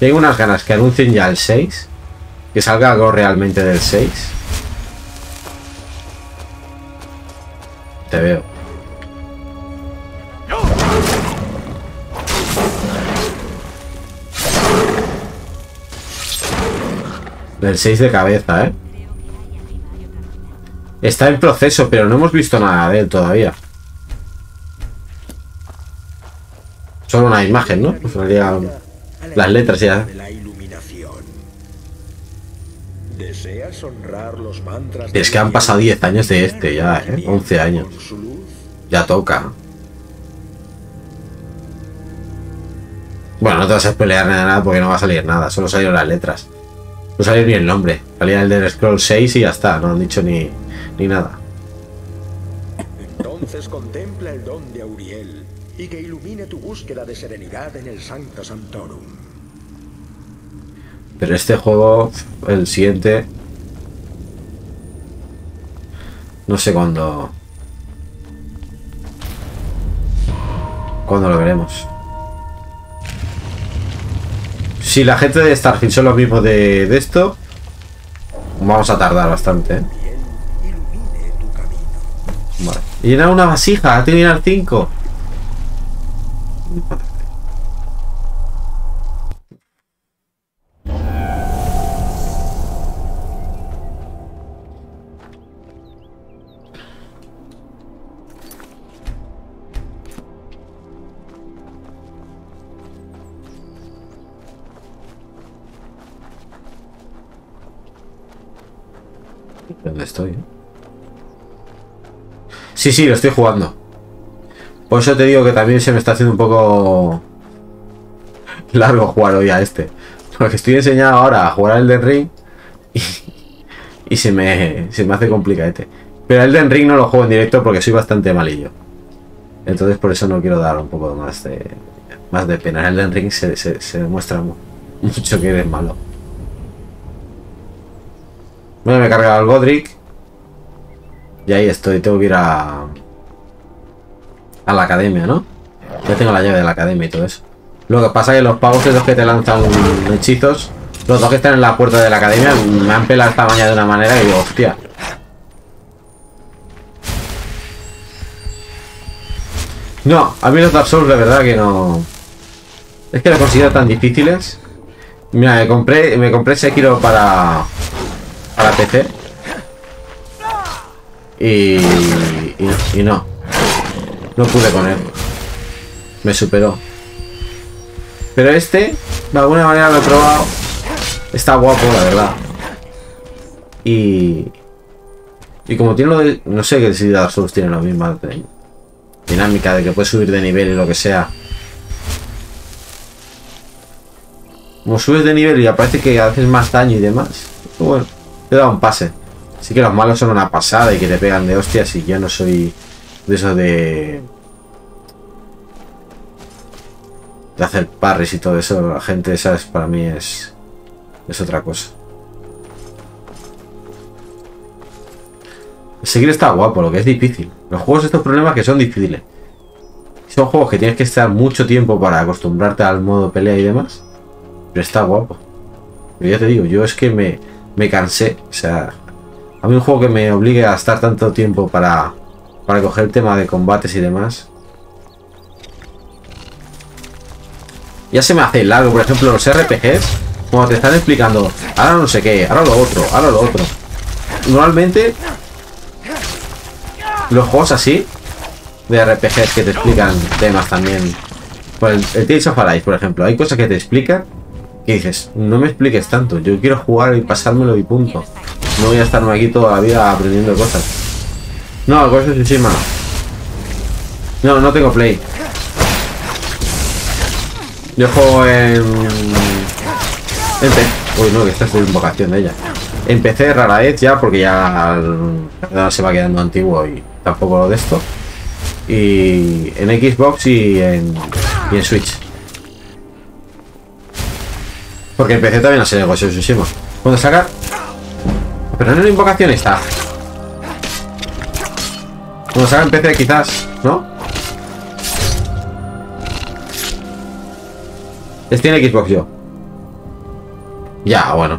Tengo unas ganas que anuncien ya el 6. Que salga algo realmente del 6. Te veo. Del 6 de cabeza, ¿eh? Está en proceso, pero no hemos visto nada de él todavía. Solo una imagen, ¿no? Pues sería las letras ya. Es que han pasado 10 años de este ya, ¿eh? 11 años. Ya toca. Bueno, no te vas a pelear nada porque no va a salir nada. Solo salieron las letras. No salió ni el nombre. Salía el de Scroll 6 y ya está. No han dicho ni, ni nada. Entonces contempla el don de Auriel y que ilumine tu búsqueda de serenidad en el Sancta Santorum. Pero este juego, el siguiente... No sé cuándo... Cuándo lo veremos. Si la gente de Starfield son los mismos de, de esto, vamos a tardar bastante, ¿eh? Vale. Y llenar una vasija, tiene que llenar 5. ¿Dónde estoy? Sí, sí, lo estoy jugando. Por eso te digo que también se me está haciendo un poco largo jugar hoy a este. Porque estoy enseñado ahora a jugar al Elden Ring y, se, me, se me hace complicadete. Pero el Elden Ring no lo juego en directo porque soy bastante malillo. Entonces por eso no quiero dar un poco más de, más de pena. El Elden Ring se, se, se demuestra mucho que eres malo. Bueno, me he cargado el Godric. Y ahí estoy, tengo que ir a... A la academia, ¿no? Ya tengo la llave de la academia y todo eso. Lo que pasa es que los pavos esos que te lanzan hechizos, los dos que están en la puerta de la academia, me han pelado esta mañana de una manera que digo, hostia. No, a mí los Dark Souls de verdad que no... Es que lo considero tan difíciles. Mira, me compré, me compré Sekiro para... Para PC. Y, y, y no. No pude con él. Me superó. Pero este, de alguna manera lo he probado. Está guapo, la verdad. Y... Y como tiene lo de... No sé que si Dark Souls tiene la misma dinámica de que puedes subir de nivel y lo que sea. Como subes de nivel y aparece que haces más daño y demás. Bueno, te da un pase. Sí que los malos son una pasada y que te pegan de hostias y yo no soy de eso de... De hacer parries y todo eso. La gente, ¿sabes? Para mí es... Es otra cosa. Seguir está guapo, lo que es difícil. Los juegos estos problemas que son difíciles. Son juegos que tienes que estar mucho tiempo para acostumbrarte al modo pelea y demás. Pero está guapo. Pero ya te digo, yo es que me, me cansé. O sea, a mí un juego que me obligue a estar tanto tiempo para, para coger tema de combates y demás. Ya se me hace largo, por ejemplo, los RPGs, como te están explicando, ahora no sé qué, ahora lo otro, ahora lo otro. Normalmente, los juegos así, de RPGs que te explican temas también. Pues el, el Tales of Arise, por ejemplo, hay cosas que te explican que dices, no me expliques tanto, yo quiero jugar y pasármelo y punto. No voy a estarme aquí toda la vida aprendiendo cosas. No, Ghost of Tsushima no. No, tengo play. Yo juego en... en Uy, no, que esta es de invocación de ella. Empecé rara vez ya porque ya se va quedando antiguo y tampoco lo de esto. Y en Xbox y en, y en Switch. Porque empecé también a ser of Tsushima. Cuando saca pero no en invocación está. Se haga en PC quizás, ¿no? Este tiene Xbox yo. Ya, bueno.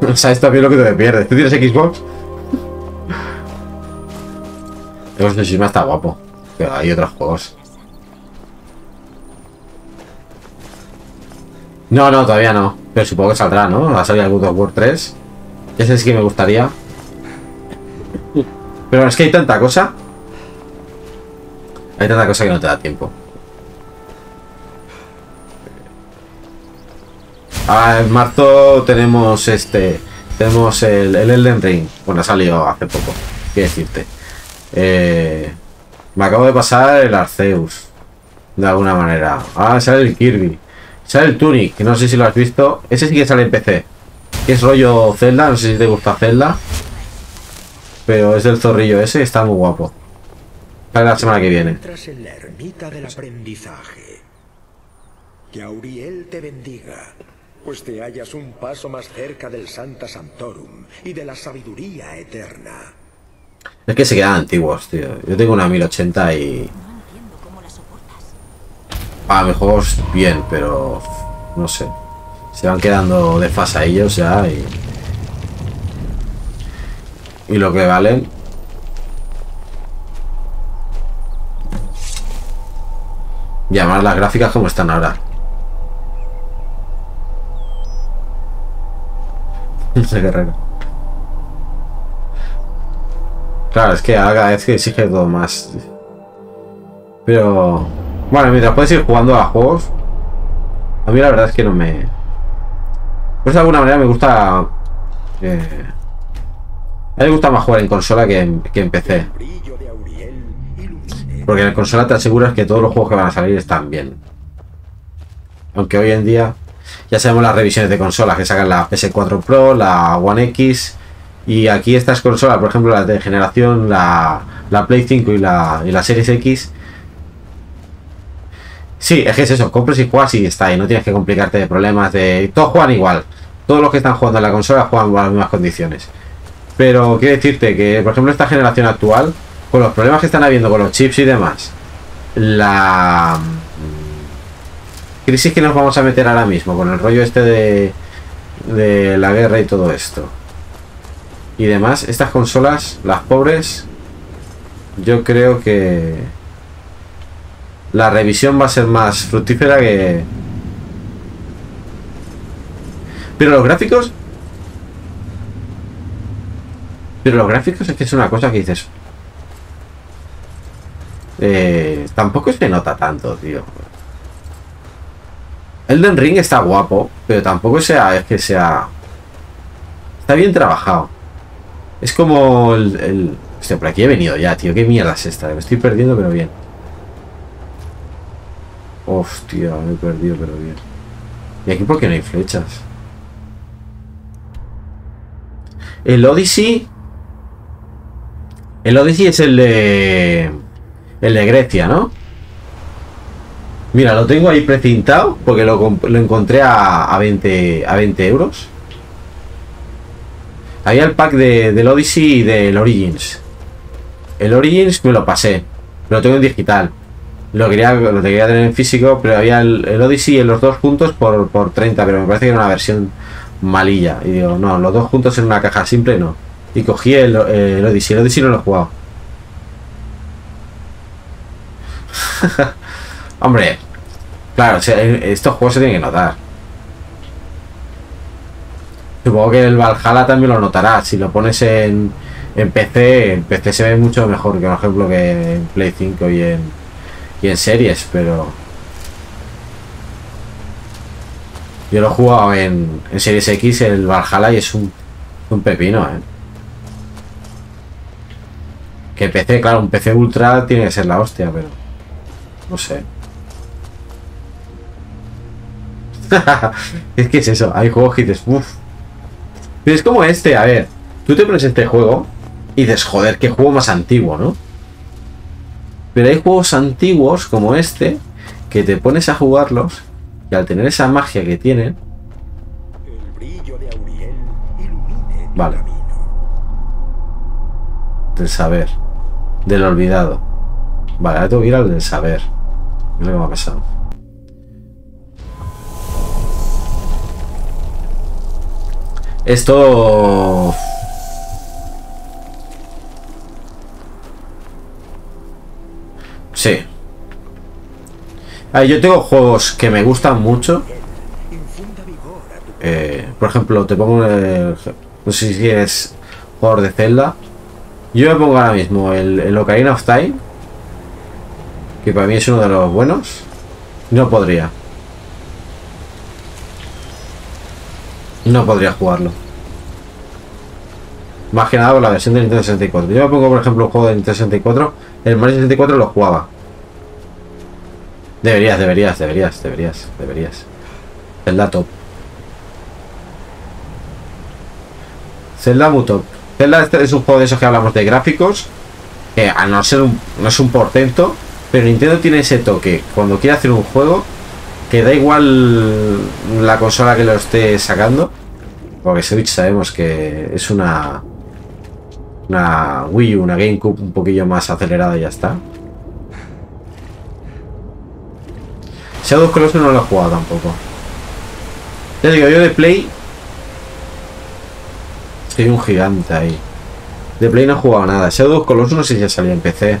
¿Sabes también lo que te pierdes? ¿Tú tienes Xbox? Of Tsushima está guapo. Pero hay otros juegos. No, no, todavía no. Pero supongo que saldrá, ¿no? Va a salir el God of War 3. Ese sí que me gustaría. Pero es que hay tanta cosa. Hay tanta cosa que no te da tiempo. Ah, en marzo tenemos este. Tenemos el, el Elden Ring. Bueno, ha salido hace poco. Quiero decirte. Eh, me acabo de pasar el Arceus. De alguna manera. Ah, sale el Kirby. Sale el Tunic, no sé si lo has visto. Ese sí que sale en PC. Que es rollo Zelda, no sé si te gusta Zelda. Pero es del zorrillo ese, está muy guapo. Sale la semana que viene. Entras en la ermita del aprendizaje. Que Auriel te bendiga, pues te hallas un paso más cerca del Santa Santorum y de la sabiduría eterna. Es que se quedan antiguos, tío. Yo tengo una 1080 y... A mis juegos bien, pero... No sé. Se van quedando desfasadillos ya y... Y lo que valen... Llamar las gráficas como están ahora. Ese guerrero. Claro, es que cada vez que exige todo más. Pero... Bueno, mientras puedes ir jugando a juegos... A mí la verdad es que no me... Pues de alguna manera me gusta... eh, A mí me gusta más jugar en consola que en, que en PC. Porque en consola te aseguras que todos los juegos que van a salir están bien. Aunque hoy en día ya sabemos las revisiones de consolas que sacan la PS4 Pro, la One X. Y aquí estas consolas, por ejemplo, las de generación, la, la Play 5 y la, y la Series X. Sí, es que es eso, compras y juegas y está ahí, no tienes que complicarte de problemas de... Todos juegan igual, todos los que están jugando en la consola juegan con las mismas condiciones. Pero quiero decirte que, por ejemplo, esta generación actual, con los problemas que están habiendo con los chips y demás, la mm, crisis que nos vamos a meter ahora mismo, con el rollo este de, de la guerra y todo esto. Y demás, estas consolas, las pobres, yo creo que la revisión va a ser más fructífera que... Pero los gráficos... Pero los gráficos es que es una cosa que dices... Eh, tampoco se nota tanto, tío. Elden Ring está guapo, pero tampoco sea, es que sea... Está bien trabajado. Es como el... el... Hostia, por aquí he venido ya, tío. ¿Qué mierda es esta? Me estoy perdiendo, pero bien. Hostia, me he perdido, pero bien. ¿Y aquí por qué no hay flechas? El Odyssey... El Odyssey es el de... El de Grecia, ¿no? Mira, lo tengo ahí precintado porque lo, lo encontré a, a 20, a 20 euros. Había el pack de, del Odyssey y del Origins. El Origins me lo pasé. Lo tengo en digital. Lo quería, lo quería tener en físico, pero había el, el Odyssey y los dos juntos por, por 30, pero me parece que era una versión malilla. Y digo, no, los dos juntos en una caja simple no. Y cogí el, el Odyssey. El Odyssey no lo he jugado. Hombre, claro, sea, estos juegos se tienen que notar. Supongo que el Valhalla también lo notará. Si lo pones en, en PC, en PC se ve mucho mejor que, por ejemplo, que en Play 5 y en, y en series, pero. Yo lo he jugado en, en Series X, el Valhalla, y es un, un pepino, ¿eh? Que PC, claro, un PC Ultra tiene que ser la hostia, pero. No sé. es que es eso, hay juegos que dices, uff. Pero es como este, a ver, tú te pones este juego y dices, joder, qué juego más antiguo, ¿no? Pero hay juegos antiguos como este que te pones a jugarlos y al tener esa magia que tienen, el brillo de Auriel ilumine tu Vale. Del saber, del olvidado. Vale, ahora tengo que ir al del saber. Es lo que me ha pasado. Esto... Sí. A ver, yo tengo juegos que me gustan mucho. Eh, por ejemplo, te pongo el, no sé si es jugador de Zelda. Yo me pongo ahora mismo el, el Ocarina of Time, que para mí es uno de los buenos. No podría. No podría jugarlo. Más que nada con la versión de Nintendo 64. Yo me pongo, por ejemplo, un juego de Nintendo 64. El Mario 64 lo jugaba. Deberías, deberías, deberías, deberías, deberías. Zelda top. Zelda muy top. Este es un juego de esos que hablamos de gráficos. Que a no ser un, no es un portento. Pero Nintendo tiene ese toque. Cuando quiere hacer un juego. Que da igual la consola que lo esté sacando. Porque Switch sabemos que es una. Una Wii U, una GameCube un poquillo más acelerada y ya está. Shadow Colossus no lo he jugado tampoco. Ya digo, yo de Play. Soy un gigante ahí. De Play no he jugado nada. Shadow Colossus no sé si ya salía en PC.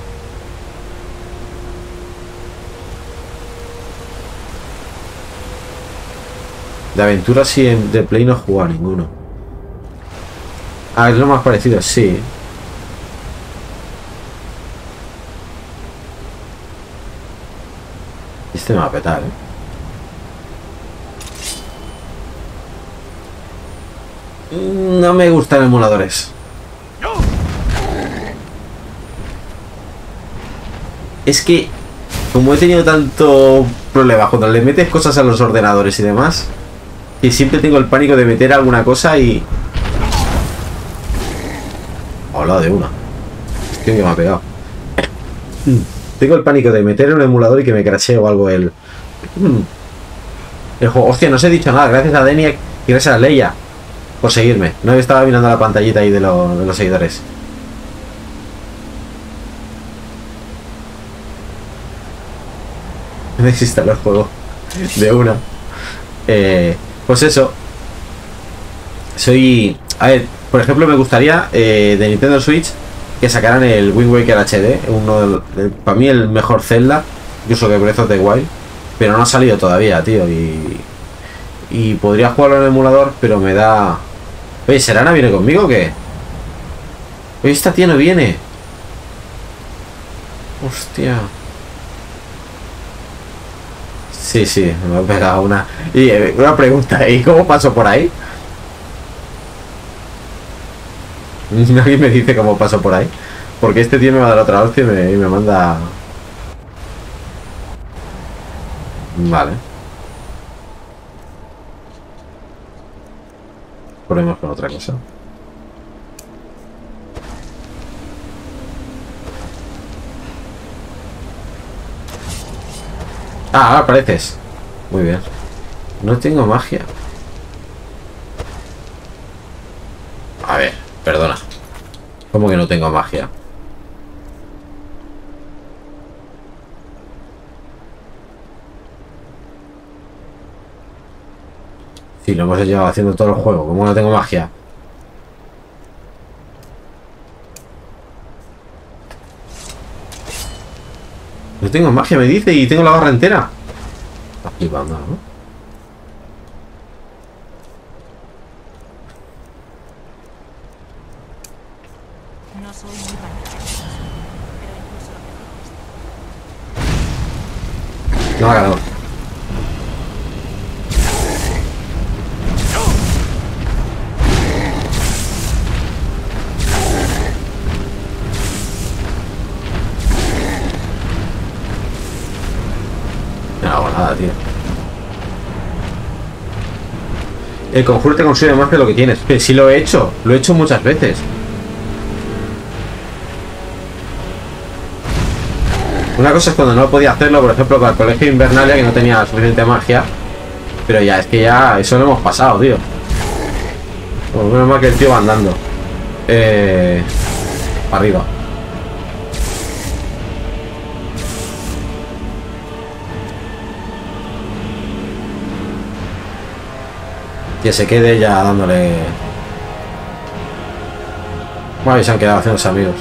De aventura sí, en, de Play no he jugado ninguno. Ah, es lo más parecido, sí. Este me va a petar, eh. No me gustan emuladores. Es que, como he tenido tanto problema cuando le metes cosas a los ordenadores y demás, que siempre tengo el pánico de meter alguna cosa y... Hola de una. Hostia, que me ha pegado. Tengo el pánico de meter un emulador y que me crashee o algo el... El juego. Hostia, no os he dicho nada. Gracias a Deniak y gracias a Leia por seguirme. No estaba mirando la pantallita ahí de, lo- de los seguidores. Me desinstaló el juego. De una. Eh, pues eso. Soy. A ver, por ejemplo, me gustaría eh, de Nintendo Switch que sacaran el Wind Waker HD. Uno del- para mí el mejor Zelda. Incluso que Breath of the Wild. Pero no ha salido todavía, tío. Y. Y podría jugarlo en el emulador, pero me da. Oye, ¿Serana viene conmigo o qué? Oye, esta tía no viene. Hostia. Sí, sí, me ha pegado una. Y eh, una pregunta, ¿y cómo paso por ahí? Nadie me dice cómo paso por ahí. Porque este tío me va a dar otra hostia y me, y me manda. Vale. Ponemos con otra cosa. Ah, apareces. Muy bien. No tengo magia. A ver, perdona. ¿Cómo que no tengo magia? Si lo hemos llevado haciendo todo el juego, ¿cómo no tengo magia? No tengo magia, me dice, y tengo la barra entera. Está flipando, ¿no? No No no. El conjuro te consume más que lo que tienes. Que sí lo he hecho, lo he hecho muchas veces. Una cosa es cuando no podía hacerlo, por ejemplo, con el colegio Invernalia, que no tenía suficiente magia. Pero ya, es que ya, eso lo hemos pasado, tío. Pues menos mal que el tío va andando. Eh. Para arriba. Que se quede ya dándole Bueno, y se han quedado haciendo amigos.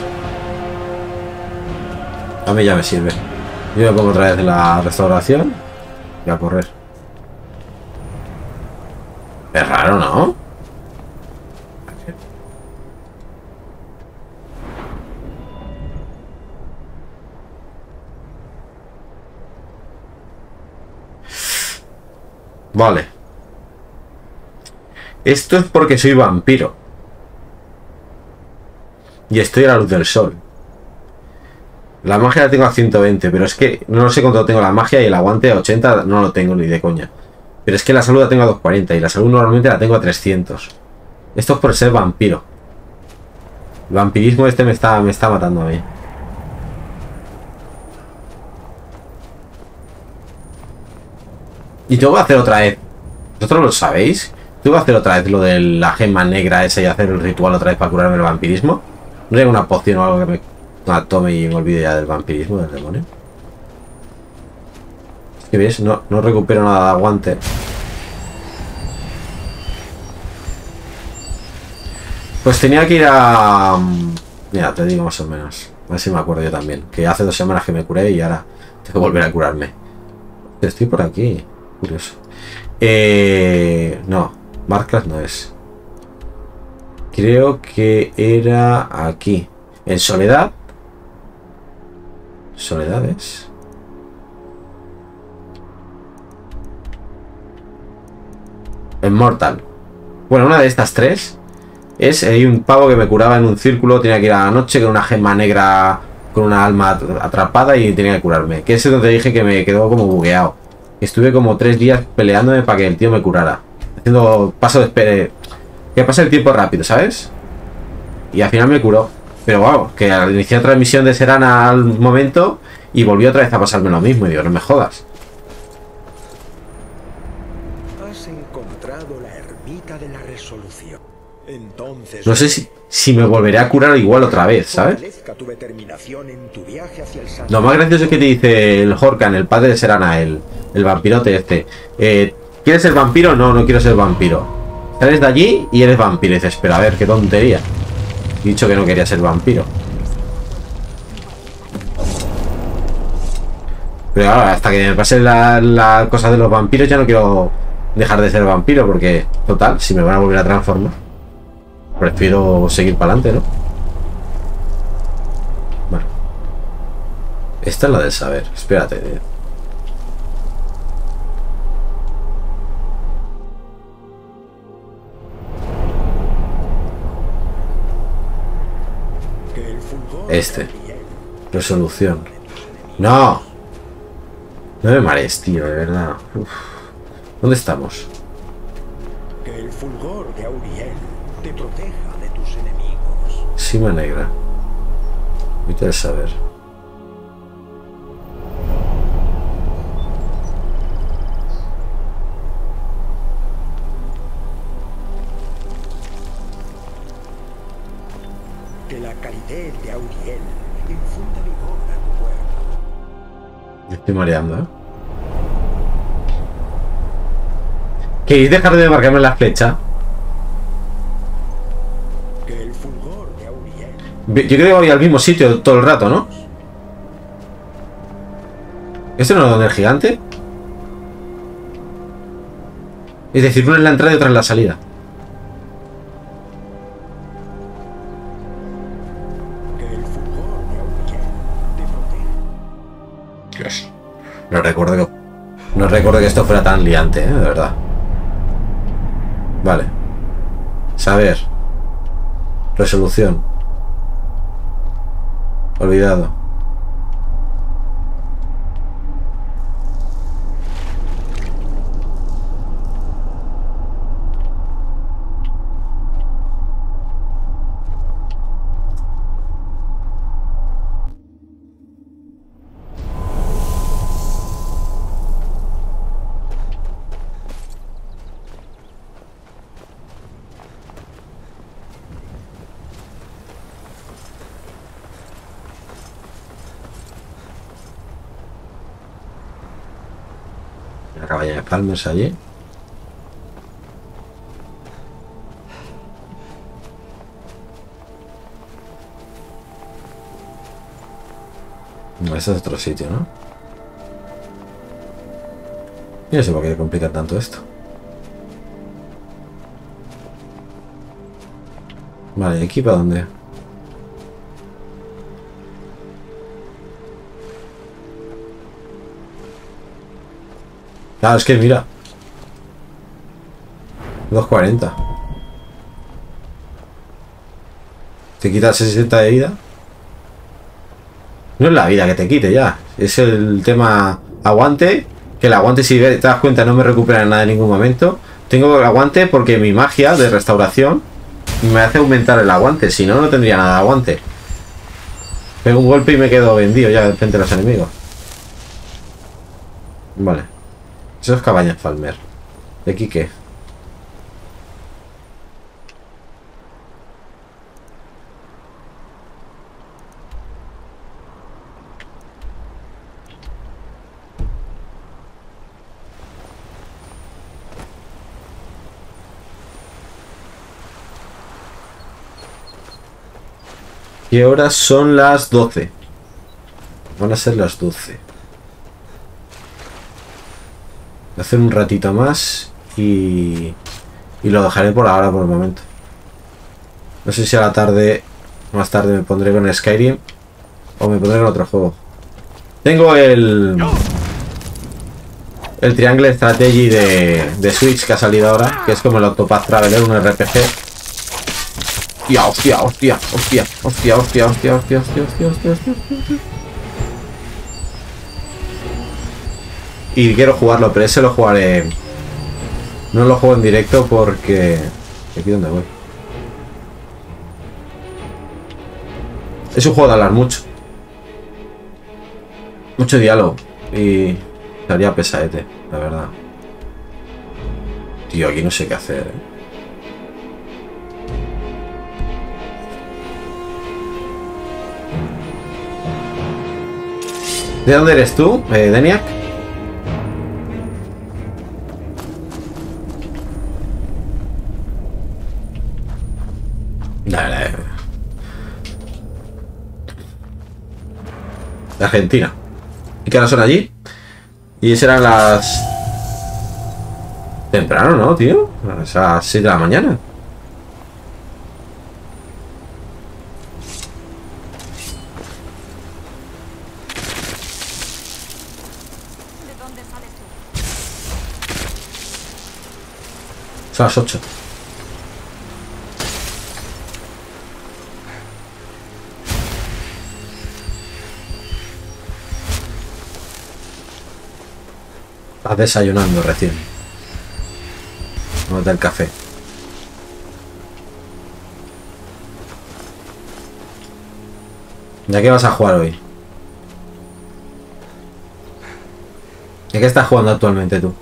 A mí ya me sirve. Yo me pongo otra vez la restauración y a correr. Es raro, ¿no? Vale. Esto es porque soy vampiro. Y estoy a la luz del sol. La magia la tengo a 120, pero es que no sé cuánto tengo la magia y el aguante a 80 no lo tengo ni de coña. Pero es que la salud la tengo a 240 y la salud normalmente la tengo a 300. Esto es por ser vampiro. El vampirismo este me está, me está matando a mí. Y tengo que hacer otra vez. ¿Vosotros lo sabéis? Tengo que hacer otra vez lo de la gema negra esa y hacer el ritual otra vez para curarme el vampirismo. ¿No hay una poción o algo que me la tome y me olvide ya del vampirismo, del demonio? Es ves, no, no recupero nada de aguante. Pues tenía que ir a... Mira, te digo más o menos. A ver si me acuerdo yo también. Que hace dos semanas que me curé y ahora tengo que volver a curarme. Estoy por aquí. Curioso. Eh, no, marcas no es. Creo que era aquí. En Soledad. Soledades. En Mortal. Bueno, una de estas tres es hay un pavo que me curaba en un círculo, tenía que ir a la noche con una gema negra con una alma atrapada y tenía que curarme. Que es donde dije que me quedó como bugueado. Estuve como tres días peleándome para que el tío me curara. Haciendo paso de espere. Que pase el tiempo rápido, ¿sabes? Y al final me curó. Pero wow, que al iniciar transmisión de Serana al momento y volvió otra vez a pasarme lo mismo. Y digo, no me jodas. Has encontrado la ermita de la resolución. Entonces, No sé si, si me volveré a curar igual otra vez, ¿sabes? Lo más gracioso es que te dice el Horkan, el padre de Serana, el, el vampirote este. Eh, ¿Quieres ser vampiro? No, no quiero ser vampiro. Sales de allí y eres vampiro. Y dices, pero a ver, qué tontería. He dicho que no quería ser vampiro. Pero ahora, hasta que me pase la, la cosa de los vampiros, ya no quiero dejar de ser vampiro. Porque, total, si me van a volver a transformar, prefiero seguir para adelante, ¿no? Bueno. Esta es la del saber. Espérate, Este. Resolución. ¡No! No me marees, tío, de verdad. Uf. ¿Dónde estamos? Que el fulgor de Auriel te proteja de tus enemigos. Sima negra. Ahorita el saber. Que la caridad de Auriel infunda vigor a tu cuerpo. Me estoy mareando, ¿eh? ¿Queréis dejar de marcarme la flecha? Que el fulgor de Auriel Yo creo que voy al mismo sitio todo el rato, ¿no? ¿Este no es donde el gigante? Es decir, uno en la entrada y otro en la salida. No recuerdo que. No recuerdo que esto fuera tan liante, ¿eh? de verdad. Vale. Saber. Resolución. Olvidado. Palmers ayer. No, ese es otro sitio, ¿no? Yo no sé por qué complica tanto esto. Vale, ¿y aquí para dónde? Claro, es que mira. 2.40. Te quita 60 de vida. No es la vida que te quite ya. Es el tema aguante. Que el aguante, si te das cuenta, no me recupera nada en ningún momento. Tengo el aguante porque mi magia de restauración me hace aumentar el aguante. Si no, no tendría nada de aguante. Pego un golpe y me quedo vendido ya frente a los enemigos. Vale. Eso es cabaña Falmer. ¿De aquí qué? ¿Qué horas son las 12? Van a ser las 12. Voy a hacer un ratito más y, y lo dejaré por ahora por el momento. No sé si a la tarde, más tarde me pondré con Skyrim o me pondré con otro juego. Tengo el... El Triangle Strategy de, de Switch que ha salido ahora, que es como el Octopath Traveler, un RPG Hostia, hostia, hostia, hostia, hostia, hostia, hostia, hostia, hostia, hostia, hostia, hostia. Y quiero jugarlo, pero ese lo jugaré. No lo juego en directo porque. ¿Aquí donde voy? Es un juego de hablar mucho. Mucho diálogo. Y. Estaría pesadete, la verdad. Tío, aquí no sé qué hacer, ¿eh? ¿De dónde eres tú, eh, Deniak? Dale. De Argentina. ¿Y qué hora son allí? Y serán las... Temprano, ¿no, tío? A las 6 de la mañana. Son las 8. Estás desayunando recién. Vamos a el café. ¿Ya qué vas a jugar hoy? ¿De qué estás jugando actualmente tú?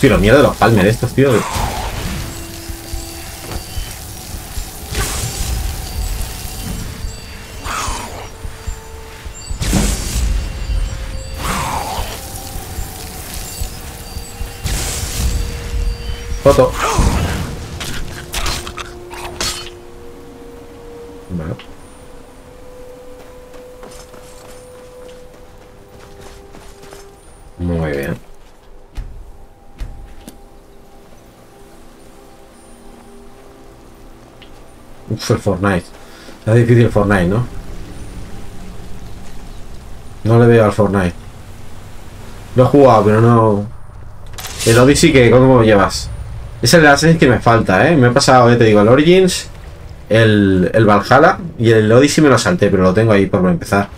Hostia, la mierda de los palmes de estos, tío. El Fortnite. Es difícil el Fortnite, ¿no? No le veo al Fortnite. Lo he jugado, pero no... El Odyssey, que ¿cómo lo llevas? Es el Assassin's que me falta, ¿eh? Me he pasado, te digo, el Origins, el, el Valhalla y el Odyssey me lo salté, pero lo tengo ahí por empezar.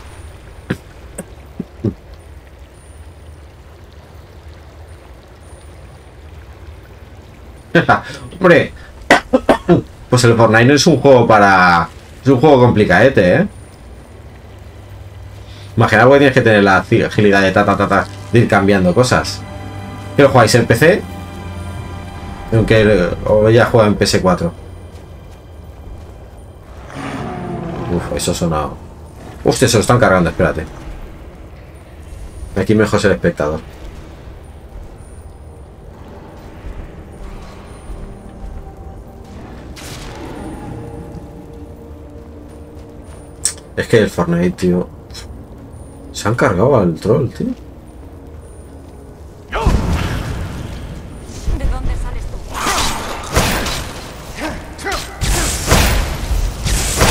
Hombre, pues el Fortnite no es un juego para... Es un juego complicadete, ¿eh? Imagina que tienes que tener la agilidad de ta, ta, ta, de ir cambiando cosas. ¿Qué lo jugáis en PC? Aunque o ya juega en PS4. eso suena... Hostia, se lo están cargando, espérate. Aquí mejor ser espectador. Es que el Fortnite, tío. Se han cargado al troll, tío. ¿De dónde sales tú?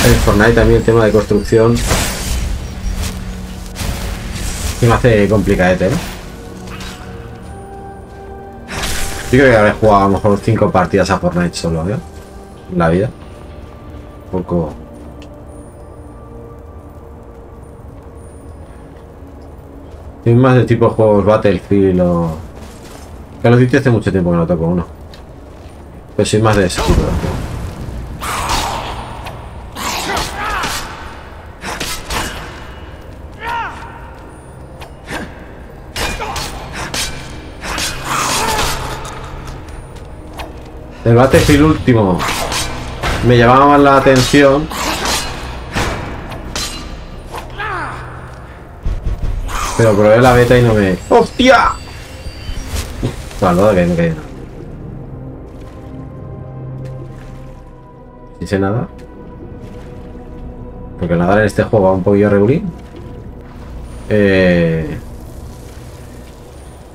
El Fortnite también el tema de construcción. Y me hace complicadete, ¿eh? Yo creo que habré jugado a lo mejor 5 partidas a Fortnite solo, ¿eh? En la vida. Un poco. Soy más de tipo juegos Battlefield o. Call of hace mucho tiempo que no toco uno. Pero soy más de ese tipo de juegos. El Battlefield último me llamaba más la atención. Pero probé la beta y no me. ¡Hostia! Bueno, que no que no. Sé nada. Porque nadar en este juego va un poquillo regulín. Eh.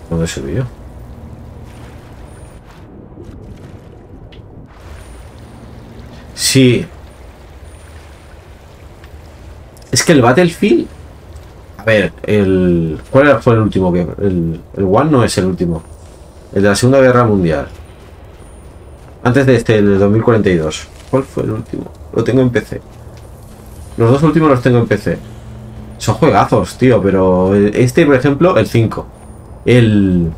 ¿Dónde subí yo? Sí. Es que el Battlefield. A ver, el. ¿Cuál fue el último que.? El, el One no es el último. El de la Segunda Guerra Mundial. Antes de este, el de 2042. ¿Cuál fue el último? Lo tengo en PC. Los dos últimos los tengo en PC. Son juegazos, tío, pero este, por ejemplo, el 5. El.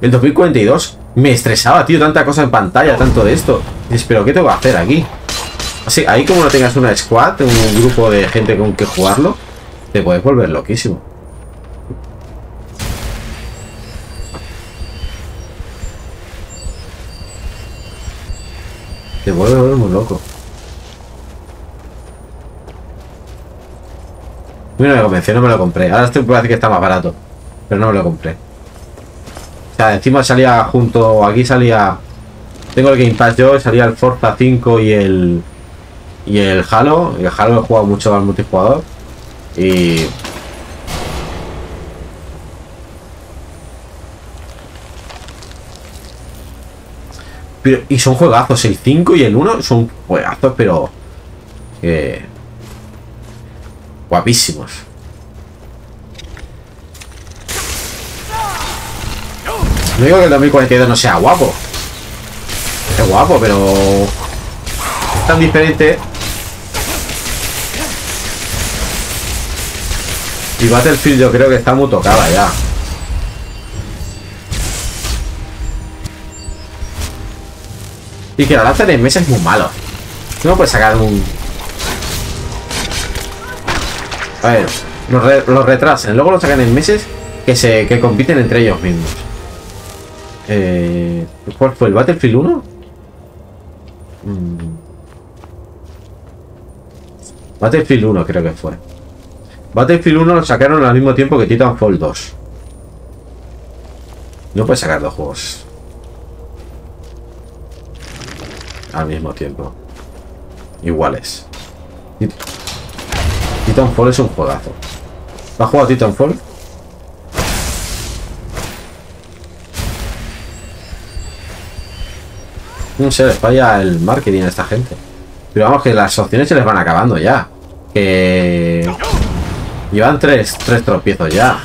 El 2042. Me estresaba, tío, tanta cosa en pantalla, tanto de esto. Dices, pero ¿qué tengo que hacer aquí? Así, ahí como no tengas una squad, un grupo de gente con que jugarlo, te puedes volver loquísimo. Te vuelve volver muy loco. Mira, me convenció, no me lo compré. Ahora estoy por decir que está más barato. Pero no me lo compré. O sea, encima salía junto. Aquí salía. Tengo el Game Pass yo, salía el Forza 5 y el. Y el Halo. Y el Halo he jugado mucho al multijugador. Y. Pero, y son juegazos, el 5 y el 1 son juegazos, pero. eh, guapísimos. No digo que el 2042 no sea guapo. Es guapo, pero. Es tan diferente. Y Battlefield yo creo que está muy tocada ya. Y que la lanzan en mesa es muy malo. No puedes sacar un. A ver, los, re- los retrasan, luego lo sacan en meses que se que compiten entre ellos mismos. Eh, ¿Cuál fue? ¿El Battlefield 1? Mm. Battlefield 1 creo que fue. Battlefield 1 lo sacaron al mismo tiempo que Titanfall 2. No puedes sacar dos juegos al mismo tiempo. Iguales. Tit- Titanfall es un juegazo. ¿Has jugado Titanfall? No sé, les falla el marketing a esta gente. Pero vamos, que las opciones se les van acabando ya. Que... Llevan tres, tres tropiezos ya.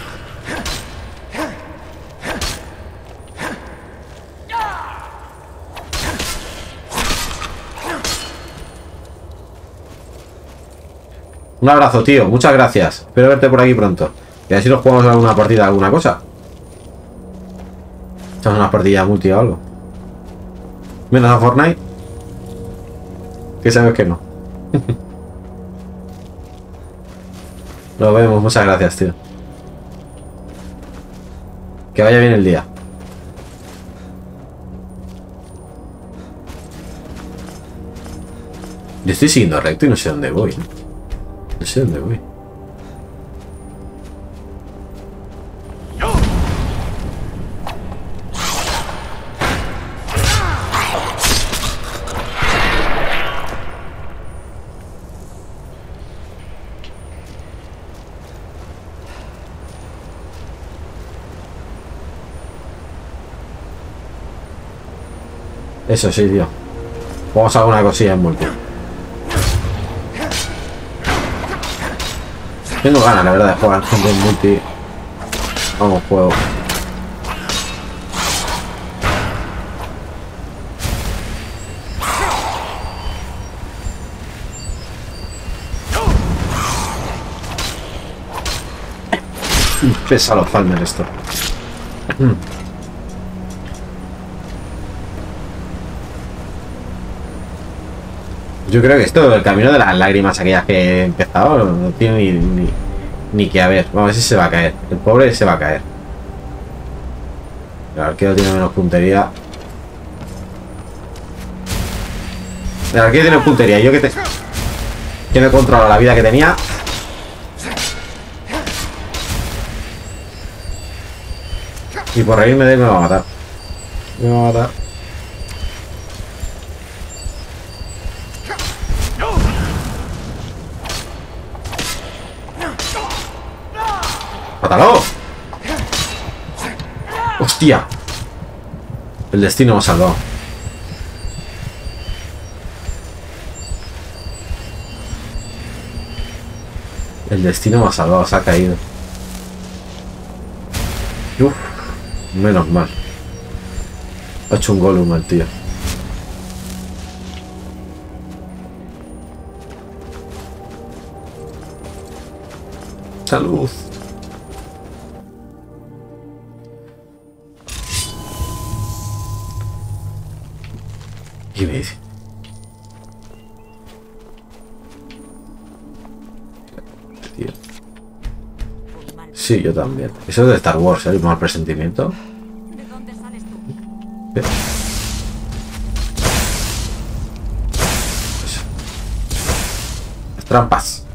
Un abrazo, tío. Muchas gracias. Espero verte por aquí pronto. Y a ver si nos jugamos alguna partida, alguna cosa. Echamos una partida multi o algo. Menos a Fortnite. Que sabes que no. Nos vemos, muchas gracias, tío. Que vaya bien el día. Yo estoy siguiendo recto y no sé dónde voy. ¿no? Sé dónde voy. Eso sí, tío. Vamos a alguna cosilla en multi. Tengo ganas, la verdad, de jugar gente en multi. Vamos, juego. Pesa los Falmer esto. Yo creo que esto, el camino de las lágrimas aquellas que he empezado, no tiene ni, ni, ni que haber. Vamos si se va a caer. El pobre se va a caer. El arquero tiene menos puntería. El arquero tiene puntería. Yo que te... Que no controlo la vida que tenía. Y por reírme de él me va a matar. Me va a matar. ¡Hostia! El destino me ha salvado. El destino me ha salvado, se ha caído. Uf, menos mal. Ha hecho un golem el tío. Salud. Sí, yo también. Eso es de Star Wars, ¿eh? el mal presentimiento. Trampas.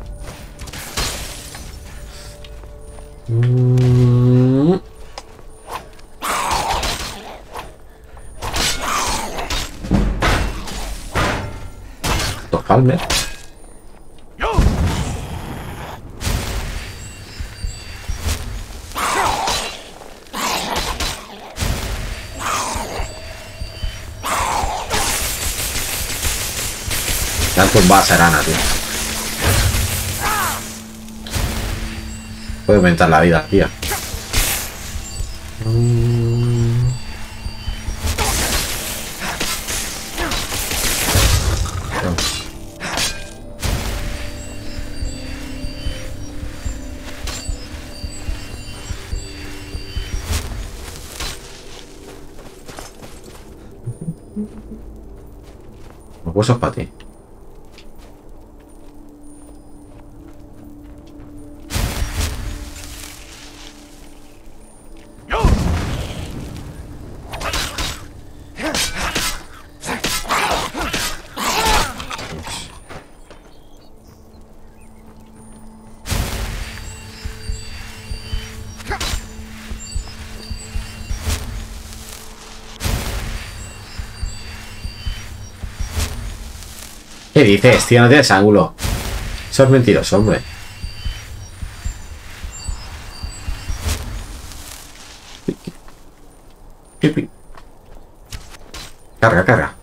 Tojalme. Le han tumbado a Serana, tío. Puede aumentar la vida, tío. Huesos para ti. ¿Qué dices, tío? No tienes ángulo. Eso es mentiroso, hombre. Carga, carga.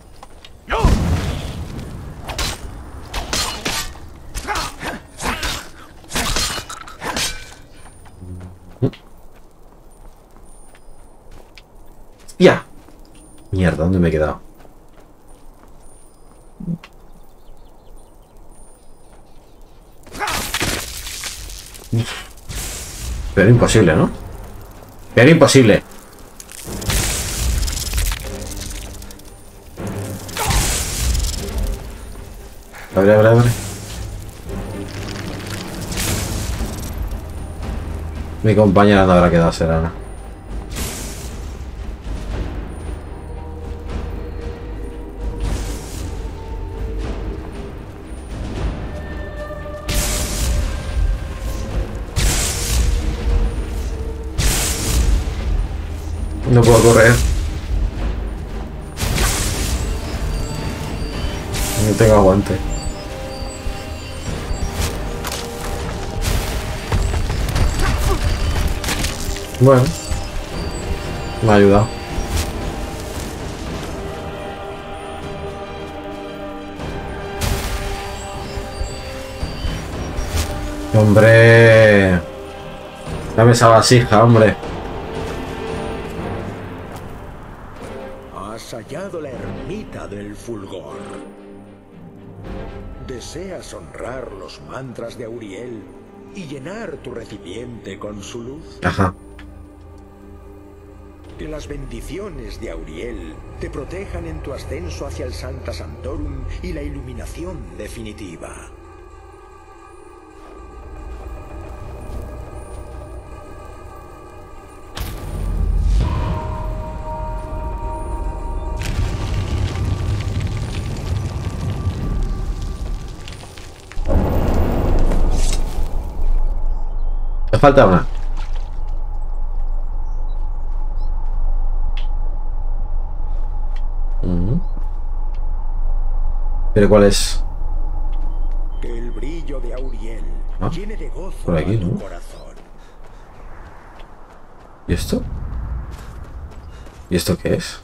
¡Ya! Mierda, ¿dónde me he quedado? Pero imposible, ¿no? Pero imposible. Abre, abre, abre. Mi compañera no habrá quedado serana. Bueno. Me ha ayudado. Hombre. Dame esa vasija, hombre. Has hallado la ermita del fulgor. ¿Deseas honrar los mantras de Auriel y llenar tu recipiente con su luz? Ajá. Que las bendiciones de Auriel te protejan en tu ascenso hacia el Santa Santorum y la iluminación definitiva. Falta. Mm. ¿Pero cuál es? Que el brillo de Auriel Ah, llene de gozo por aquí, ¿no? corazón. ¿Y esto? ¿Y esto qué es?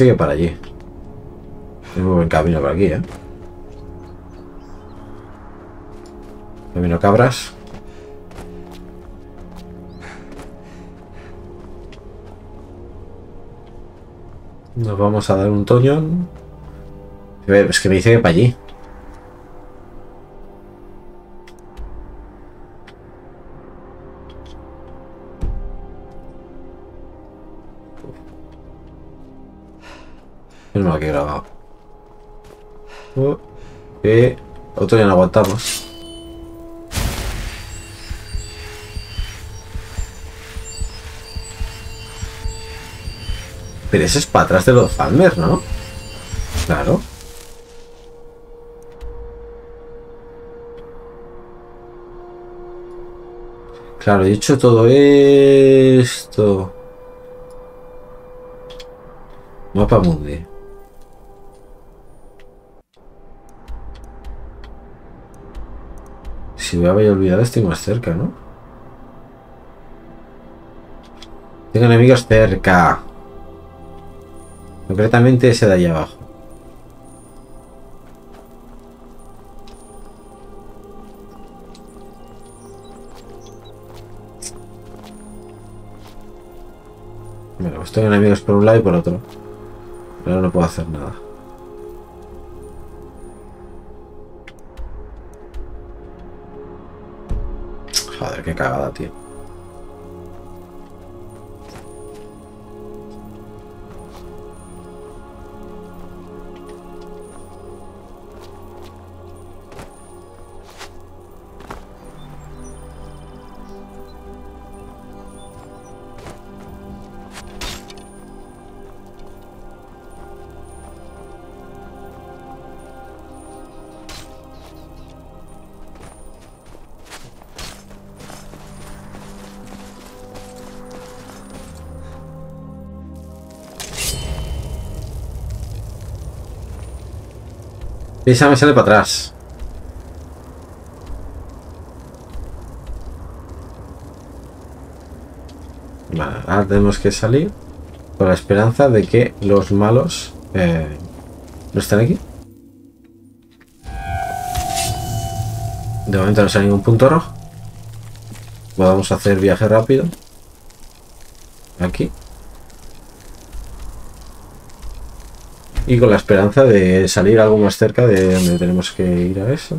Dice que para allí. Muy buen camino por aquí, ¿eh? Camino cabras. Nos vamos a dar un toñón. Es que me dice que para allí. Ya no aguantamos. Pero ese es para atrás de los Falmer, ¿no? Claro. Claro, he hecho todo esto. Mapa mundi. Si voy a olvidado estoy más cerca, ¿no? Tengo enemigos cerca. Concretamente ese de ahí abajo. Bueno, pues tengo enemigos por un lado y por otro. Pero no puedo hacer nada. Qué cagada, tío. Esa me sale para atrás. Vale, ahora tenemos que salir con la esperanza de que los malos eh, no están aquí. De momento no sale ningún punto rojo. Podemos hacer viaje rápido. Aquí. Y con la esperanza de salir algo más cerca de donde tenemos que ir a eso.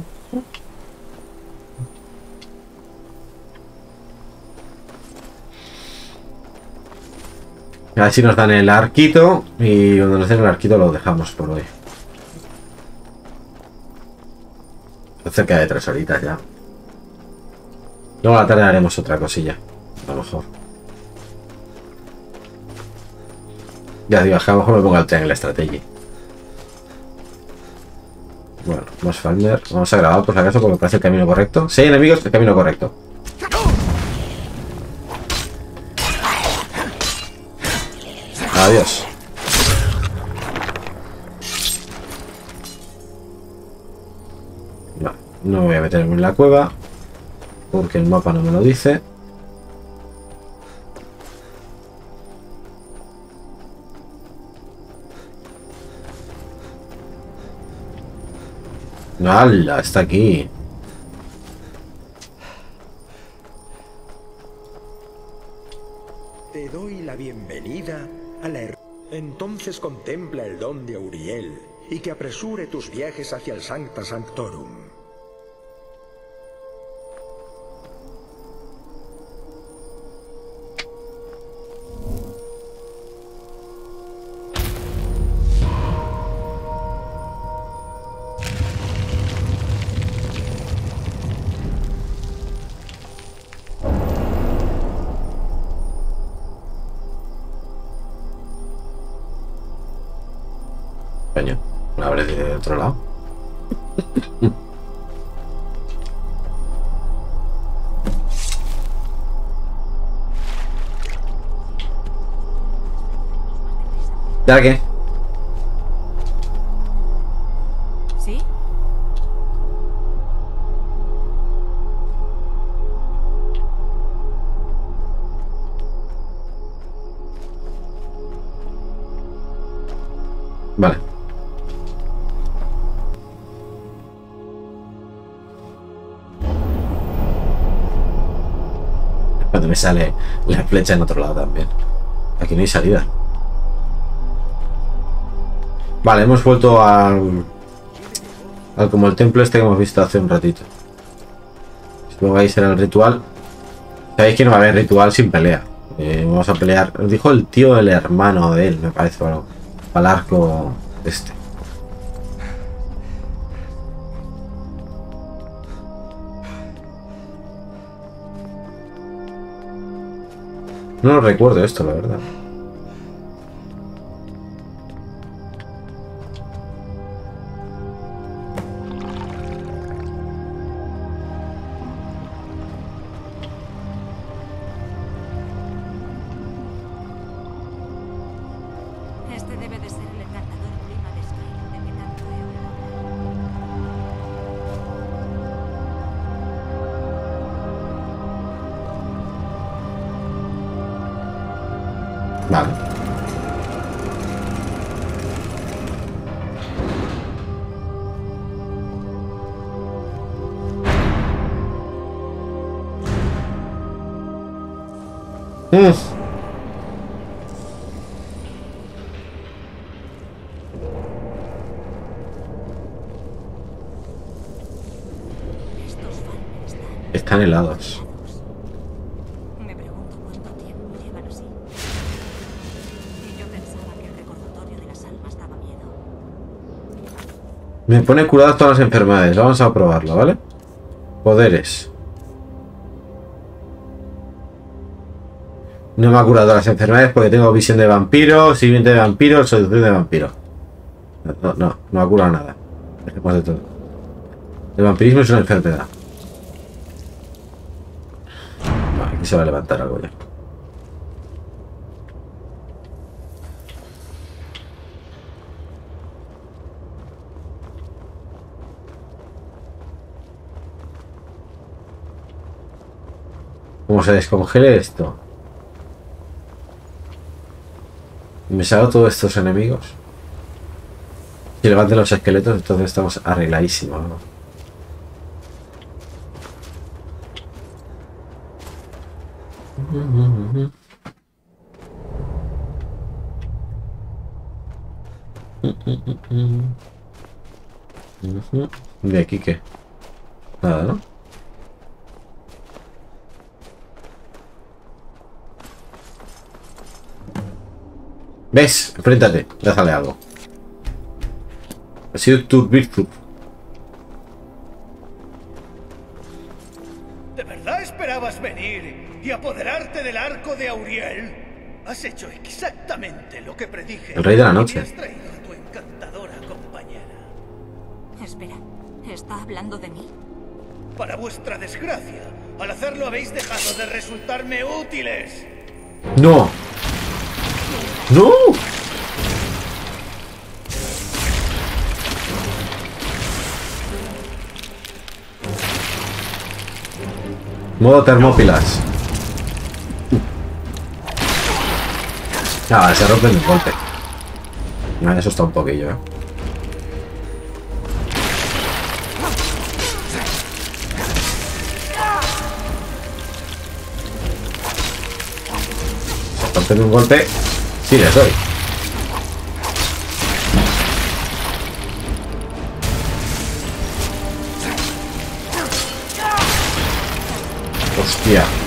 A ver si nos dan el arquito y cuando nos den el arquito lo dejamos por hoy. Cerca de tres horitas ya. Luego a la tarde haremos otra cosilla. A lo mejor. Ya digo, a lo mejor me pongo el triangle strategy. Bueno, más Vamos a grabar por si acaso porque parece el camino correcto. Si hay enemigos, el camino correcto. Adiós. No me voy a meterme en la cueva porque el mapa no me lo dice. ¡Hala! Está aquí. Te doy la bienvenida a la... Entonces contempla el don de Auriel y que apresure tus viajes hacia el Sancta Sanctorum. ¿Ya qué? ¿Sí? Vale. Cuando me sale la flecha en otro lado también. Aquí no hay salida. Vale, hemos vuelto al... como el templo este que hemos visto hace un ratito. Supongo ahí será el ritual. Sabéis que no va a haber ritual sin pelea. Eh, vamos a pelear. Dijo el tío el hermano de él, me parece, o algo. Al arco este. No lo recuerdo esto, la verdad. Miedo. Me pone curado todas las enfermedades. Vamos a probarlo, ¿vale? Poderes. No me ha curado las enfermedades porque tengo visión de vampiro, siguiente de vampiro, seducción de vampiro. No, no, no, no ha curado nada. Dejemos de todo. El vampirismo es una enfermedad. Se va a levantar algo ya. ¿Cómo se descongele esto? ¿Y me salgo todos estos enemigos? Si levanten los esqueletos, entonces estamos arregladísimos. ¿no? De aquí qué. Nada, ¿no? ¿Ves? Enfréntate. Déjale algo. Ha sido tu virtud. ¿De verdad esperabas venir y apoderarte del arco de Auriel? Has hecho exactamente lo que predije. El rey de la noche. Vuestra desgracia, al hacerlo habéis dejado de resultarme útiles. ¡No! ¡No! Modo termópilas. Ah, se rompe de un golpe. Ah, eso está un poquillo, eh. De un golpe. Sí, les doy. Hostia.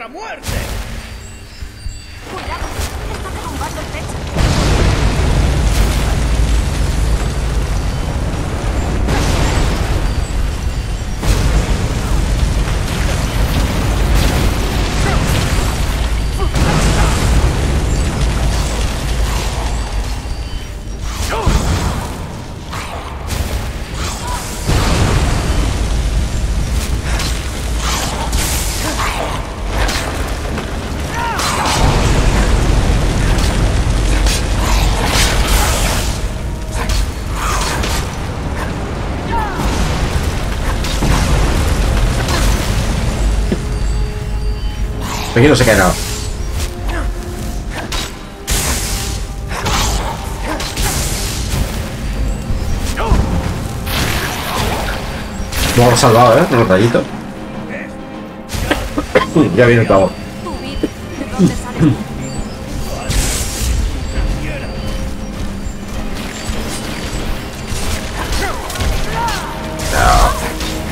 Que vuestra muerte. Aquí no se cae nada. Lo hemos salvado, ¿eh? Los rayitos. ya viene el pavo.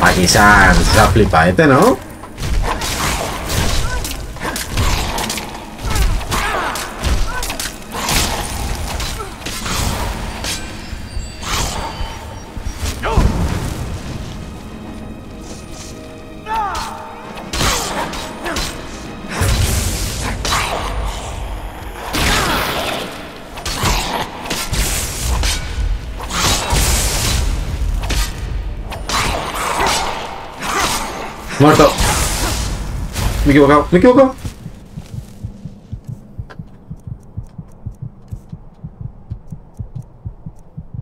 Aquí se ha, se ha flipaete, ¿no? Me he equivocado, me he equivocado.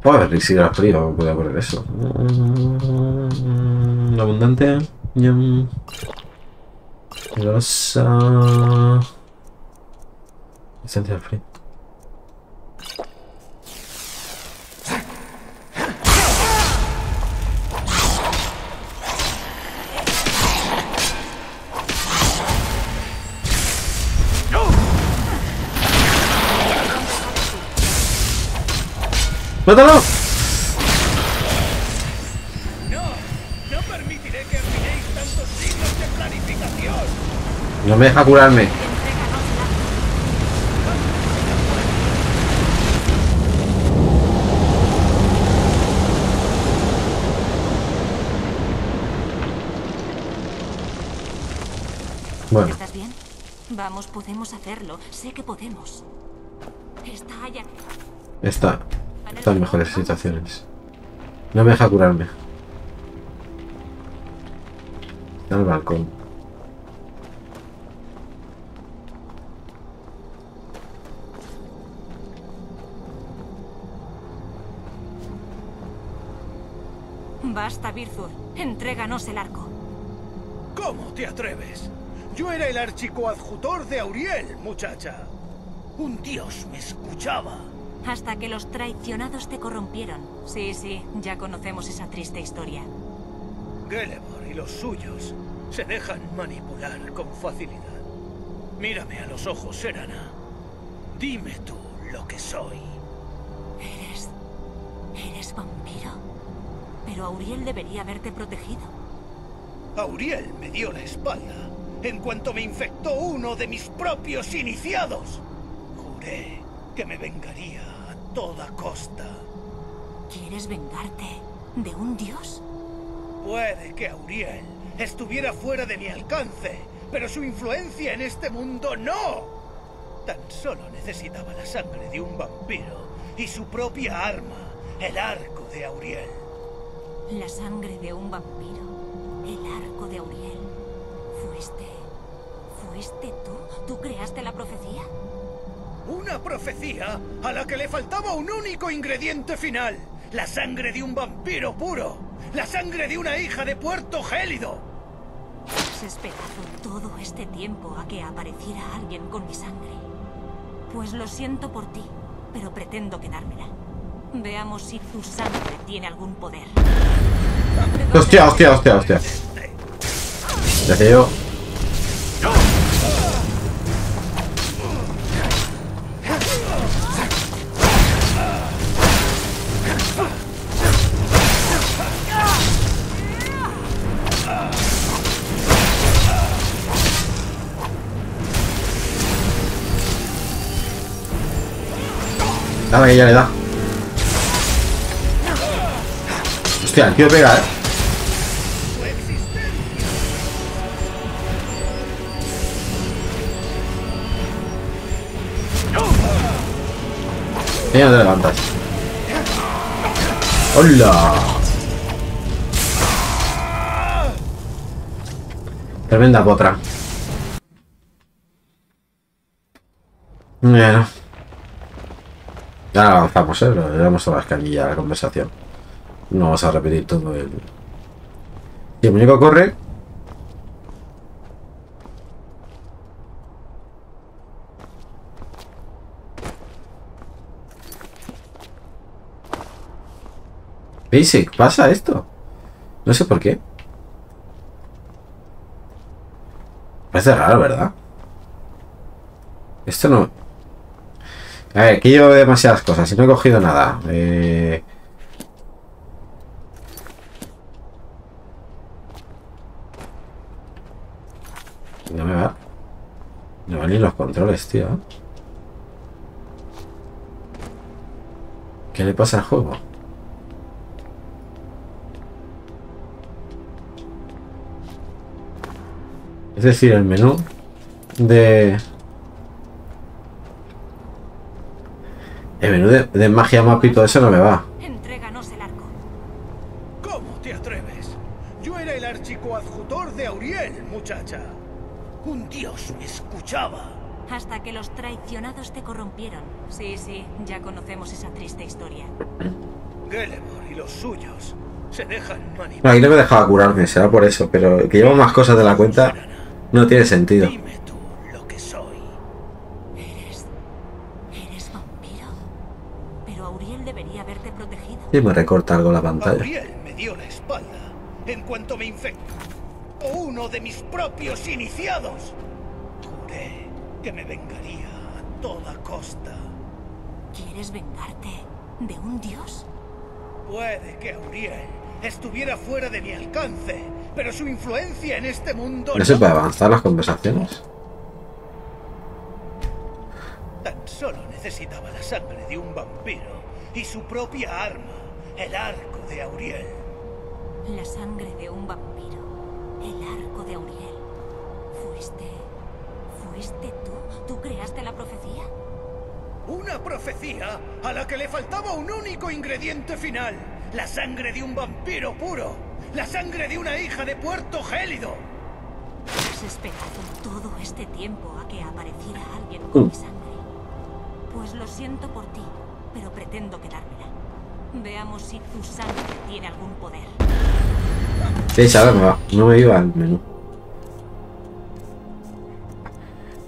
Puedo ver si era frío, puedo poner eso. Mm, Abundante. Rosa. Esencia frío. ¡Mátalo! No, no permitiré que arruinéis tantos siglos de planificación. No me deja curarme. Bueno, ¿Estás bien? Vamos, podemos hacerlo. Sé que podemos. Está allá. está. Está en mejores situaciones. No me deja curarme. Al balcón. Basta, Birzur. Entréganos el arco. ¿Cómo te atreves? Yo era el archicoadjutor de Auriel, muchacha. Un dios me escuchaba. Hasta que los traicionados te corrompieron. Sí, sí, ya conocemos esa triste historia. Gelebor y los suyos se dejan manipular con facilidad. Mírame a los ojos, Serana. Dime tú lo que soy. Eres... Eres vampiro. Pero Auriel debería haberte protegido. Auriel me dio la espalda en cuanto me infectó uno de mis propios iniciados. Juré que me vengaría toda costa. ¿Quieres vengarte de un dios? Puede que Auriel estuviera fuera de mi alcance, pero su influencia en este mundo no. Tan solo necesitaba la sangre de un vampiro y su propia arma, el arco de Auriel. La sangre de un vampiro. El arco de Auriel. ¿Fuiste... ¿Fuiste tú? ¿Tú creaste la profecía? Una profecía a la que le faltaba un único ingrediente final. La sangre de un vampiro puro. La sangre de una hija de Puerto Gélido. Has esperado todo este tiempo a que apareciera alguien con mi sangre. Pues lo siento por ti, pero pretendo quedármela. Veamos si tu sangre tiene algún poder. Hostia, hostia, hostia, hostia. Ya te yo. Dale que ya le da. Hostia, el tío pega, eh. Y te levantas. ¡Hola! Tremenda potra. Bueno. Ya avanzamos, ¿eh? Le damos a la escanilla la conversación. No vamos a repetir todo el... Si el muñeco corre... Basic, pasa esto. No sé por qué. Parece raro, ¿verdad? Esto no... A ver, aquí llevo demasiadas cosas y no he cogido nada. Eh... No me va. No van ni los controles, tío. ¿Qué le pasa al juego? Es decir, el menú de... El menú de, de magia map y todo eso no me va. Entréganos el arco. ¿Cómo te atreves? Yo era el archicoadjutor de Auriel, muchacha. Un dios me escuchaba. Hasta que los traicionados te corrompieron. Sí, sí, ya conocemos esa triste historia. Gelebor y los suyos se dejan No, manipular. aquí no me dejaba curarme, será por eso, pero que llevo más cosas de la cuenta no tiene sentido. Y me recorta algo la pantalla. Auriel me dio la espalda en cuanto me infectó uno de mis propios iniciados. Juré que me vengaría a toda costa. ¿Quieres vengarte de un dios? Puede que Auriel estuviera fuera de mi alcance, pero su influencia en este mundo ¿No se puede avanzar las conversaciones? Tan solo necesitaba la sangre de un vampiro y su propia arma, el arco de Auriel. La sangre de un vampiro. El arco de Auriel. ¿Fuiste... ¿Fuiste tú? ¿Tú creaste la profecía? Una profecía a la que le faltaba un único ingrediente final. La sangre de un vampiro puro. La sangre de una hija de Puerto Gélido. esperado todo este tiempo a que apareciera alguien con mi sangre. Pues lo siento por ti, pero pretendo quedármela. Veamos si tu sangre tiene algún poder. Sí, chaval, me va. No me iba al menú.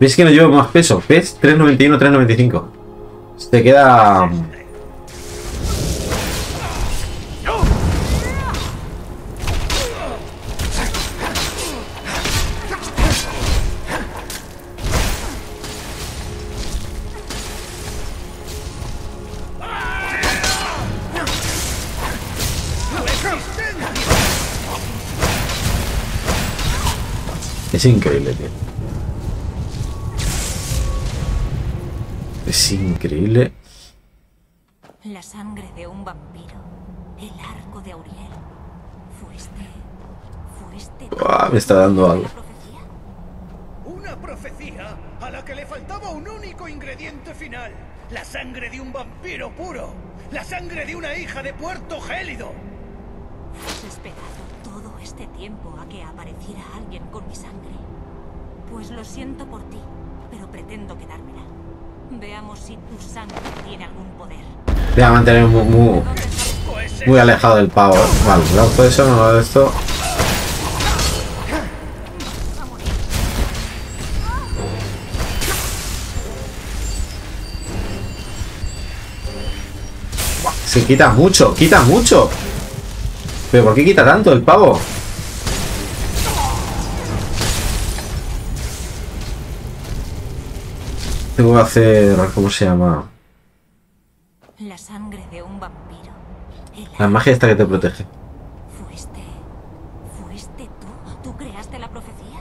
¿Ves que no llevo más peso? ¿Ves? 3.91, 3.95. Se queda... Es increíble, tío. Es increíble. La sangre de un vampiro. El arco de Auriel. Fuiste. Fuiste. me está dando algo. Una profecía a la que le faltaba un único ingrediente final. La sangre de un vampiro puro. La sangre de una hija de Puerto Gélido. Has esperado este tiempo a que apareciera alguien con mi sangre. Pues lo siento por ti, pero pretendo quedármela. Veamos si tu sangre tiene algún poder. Voy a mantener muy, muy, muy alejado del pavo. Vale, lanzo eso, no lo de esto. Se quita mucho, quita mucho. ¿Pero por qué quita tanto el pavo? Tengo que hacer... ¿Cómo se llama? La sangre de un vampiro. La magia esta que te protege. Fuiste. Fuiste tú. ¿Tú creaste la profecía?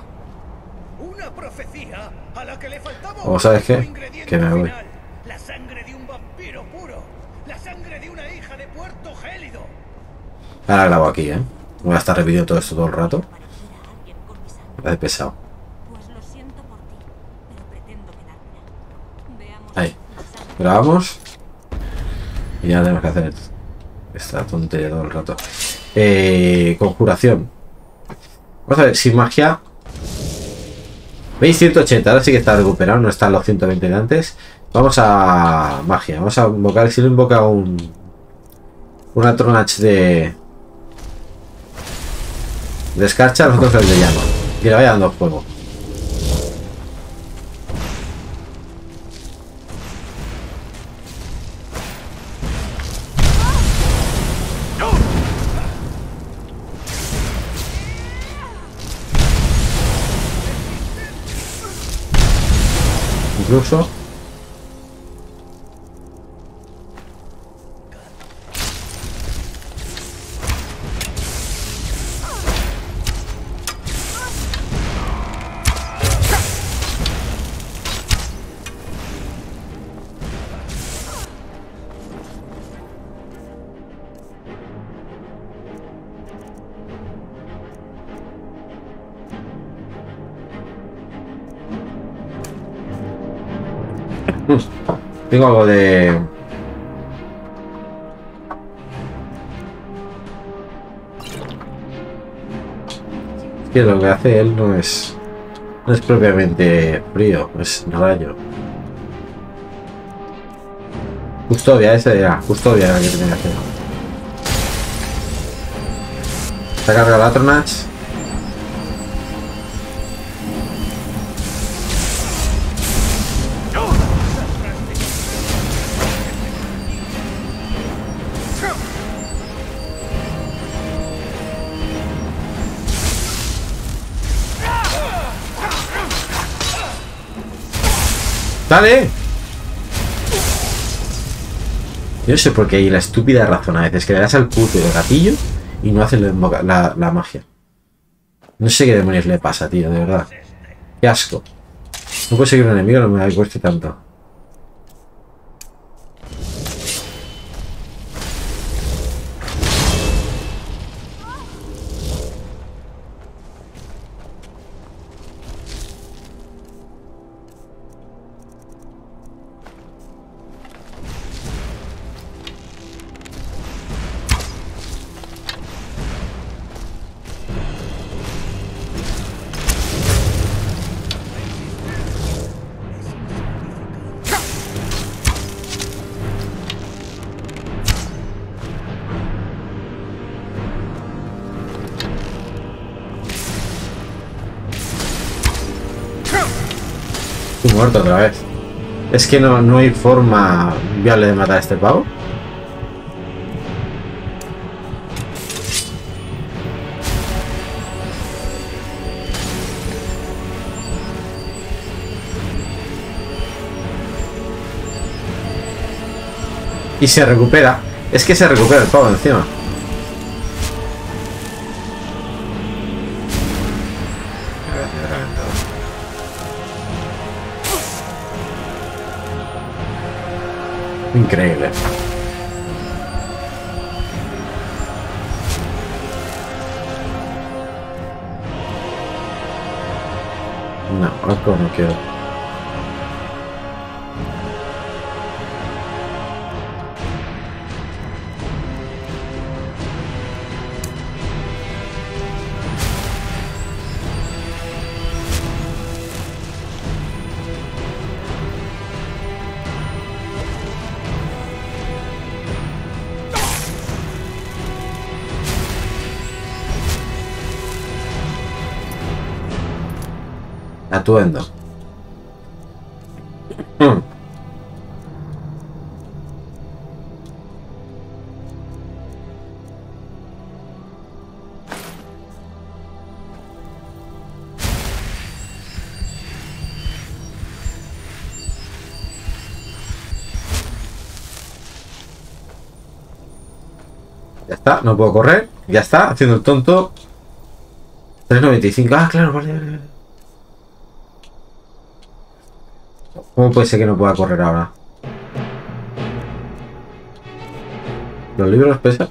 Una profecía a la que le faltaba ¿O un sabes qué? Que me voy. Ahora grabo aquí, ¿eh? Voy a estar repitiendo todo esto todo el rato. Me hace pesado. Ahí. Grabamos. Y ya tenemos que hacer esta tontería todo el rato. Eh, conjuración. Vamos a ver, sin magia. ¿Veis 180? Ahora sí que está recuperado, no están los 120 de antes. Vamos a magia. Vamos a invocar. Si lo invoca un. Una tronach de. De escarcha, nosotros el de llama. Que le vaya dando fuego. Incluso. Tengo algo de. Es que lo que hace él no es. No es propiamente frío, es rayo. Custodia, ese era. Custodia el que tenía que hacer. Se carga la Tronach. ¡Dale! Yo no sé por qué hay la estúpida razón a veces que le das al puto del gatillo y no hace la, la- la magia. No sé qué demonios le pasa, tío, de verdad. Qué asco. No puedo seguir un enemigo, no me cueste tanto. Muerto otra vez. Es que no, no hay forma viable de matar a este pavo. Y se recupera. Es que se recupera el pavo encima. Increíble. No, arco no quiero. Atuendo. Hmm. Ya está, no puedo correr. Ya está, haciendo el tonto. 3.95. Ah, claro, vale, vale, vale. ¿Cómo puede ser que no pueda correr ahora? ¿Los libros pesan?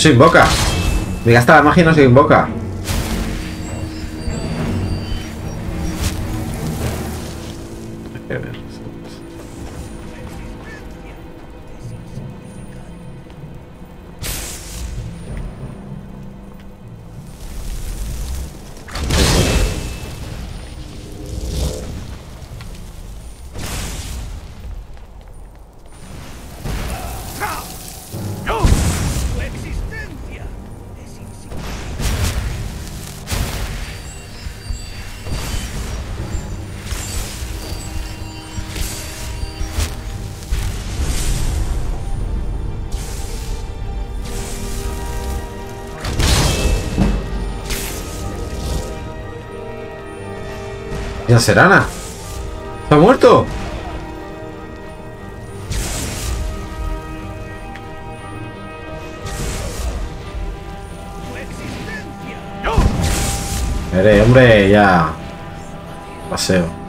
Se invoca. Me gasta la magia no se invoca. ¿Y la Serana? ¿Se ha muerto? Mire, hombre, ya. Paseo.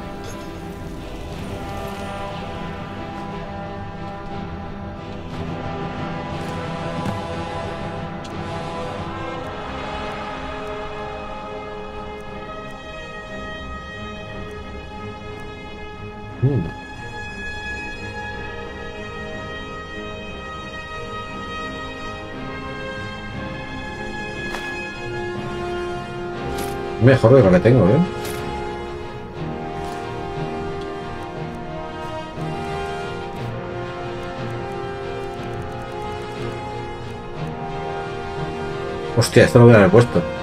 Mejor de lo que tengo, ¿eh? Hostia, esto lo voy a haber puesto.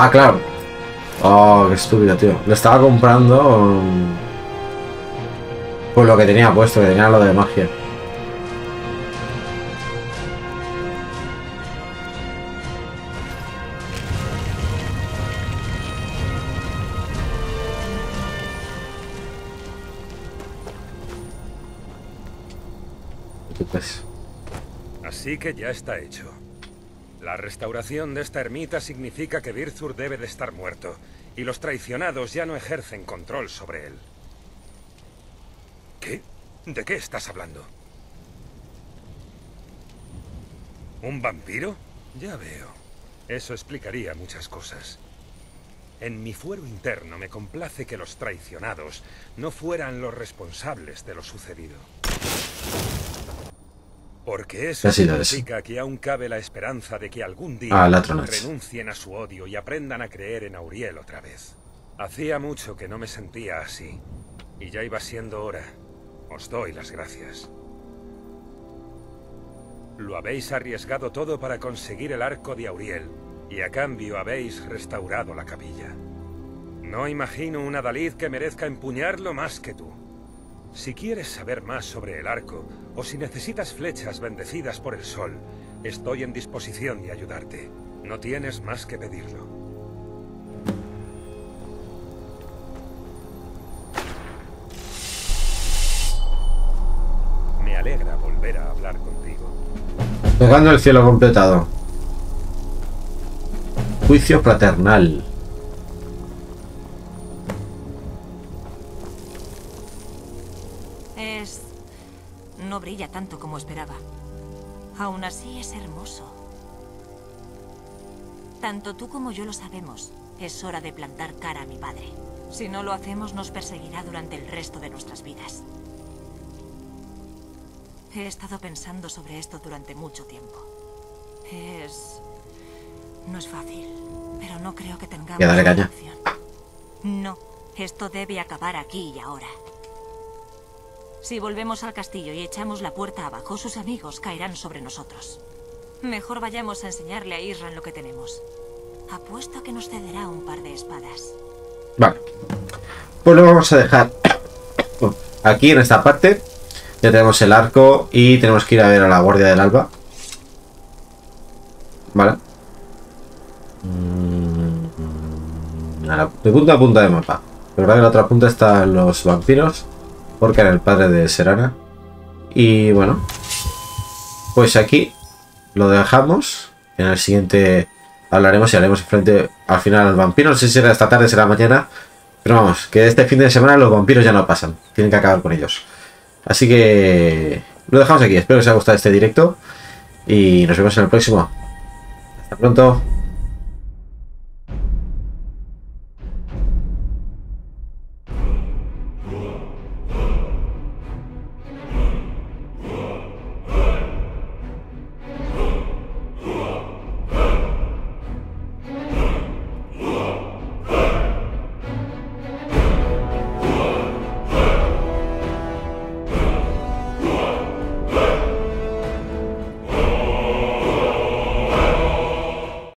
Ah, claro. Oh, qué estúpido, tío. Lo estaba comprando... mm, Pues lo que tenía puesto, que tenía lo de magia. ¿Qué? Así que ya está hecho. Restauración de esta ermita significa que Virzur debe de estar muerto, y los traicionados ya no ejercen control sobre él. ¿Qué? ¿De qué estás hablando? ¿Un vampiro? Ya veo. Eso explicaría muchas cosas. En mi fuero interno me complace que los traicionados no fueran los responsables de lo sucedido. Porque eso significa que aún cabe la esperanza de que algún día Ah, renuncien a su odio y aprendan a creer en Auriel otra vez. Hacía mucho que no me sentía así. Y ya iba siendo hora. Os doy las gracias. Lo habéis arriesgado todo para conseguir el arco de Auriel, y a cambio habéis restaurado la capilla. No imagino una Dalid que merezca empuñarlo más que tú. Si quieres saber más sobre el arco, o si necesitas flechas bendecidas por el sol, estoy en disposición de ayudarte. No tienes más que pedirlo. Me alegra volver a hablar contigo. Tocando el cielo completado. Juicio fraternal. Como esperaba. Aún así es hermoso. Tanto tú como yo lo sabemos. Es hora de plantar cara a mi padre. Si no lo hacemos, nos perseguirá durante el resto de nuestras vidas. He estado pensando sobre esto durante mucho tiempo. Es... No es fácil, pero no creo que tengamos Ya, dale. No, esto debe acabar aquí y ahora. Si volvemos al castillo y echamos la puerta abajo, sus amigos caerán sobre nosotros. Mejor vayamos a enseñarle a Isran lo que tenemos. Apuesto a que nos cederá un par de espadas. Vale. Pues lo vamos a dejar aquí en esta parte. Ya tenemos el arco y tenemos que ir a ver a la Guardia del Alba. Vale. Mm, la- de punta a punta de mapa. Pero verdad que la otra punta están los vampiros. Porque era el padre de Serana. Y bueno. Pues aquí lo dejamos. En el siguiente hablaremos y haremos frente al final al vampiro. No sé si será esta tarde, será mañana. Pero vamos, que este fin de semana los vampiros ya no pasan. Tienen que acabar con ellos. Así que lo dejamos aquí. Espero que os haya gustado este directo. Y nos vemos en el próximo. Hasta pronto.